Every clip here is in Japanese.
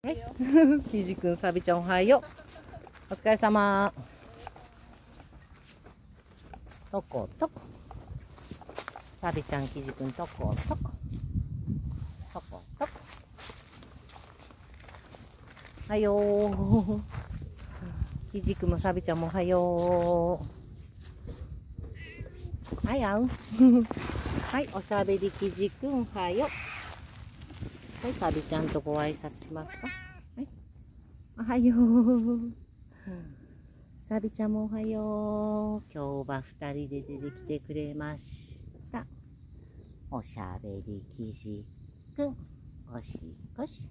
はい。ひじくん、さびちゃんおはよう。お疲れ様。とことこ。さびちゃん、きじくん、とことこ。とことこ。はよう。ひじくんもさびちゃんもおはよう。はい、あん。はい、おしゃべりきじくん、おはよう。はい、サビちゃんとご挨拶しますか。はい。おはよう。サビちゃんもおはよう。今日は二人で出てきてくれました。おしゃべりきじくん。ゴシゴシ。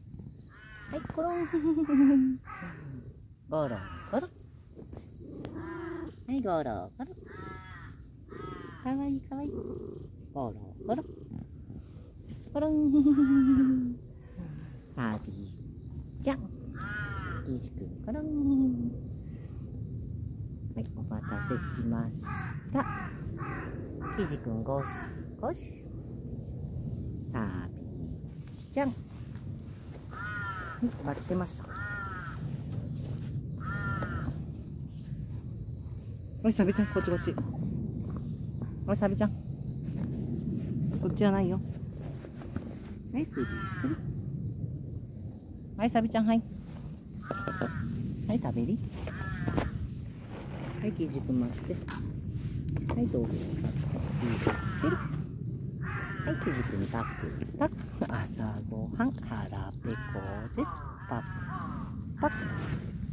はい、コロン。ゴロゴロ。はい、ゴロゴロ。かわいいかわいい。ゴロゴロ。コロン。サビちゃん。キジくん、コロン。はい、お待たせしました。キジくん、ゴシゴシ。サビちゃん。待ってました。おい、サビちゃん、こっちこっち。おい、サビちゃん。こっちじゃないよ。はい、スリスリ。はい、サビちゃん、はい。はい、食べり。はい、キジくん待って。はい、どうぞ、サビちゃん、リードしてる。はい、キジくん、タクタク。朝ごはん、腹ペコです。パッパッ。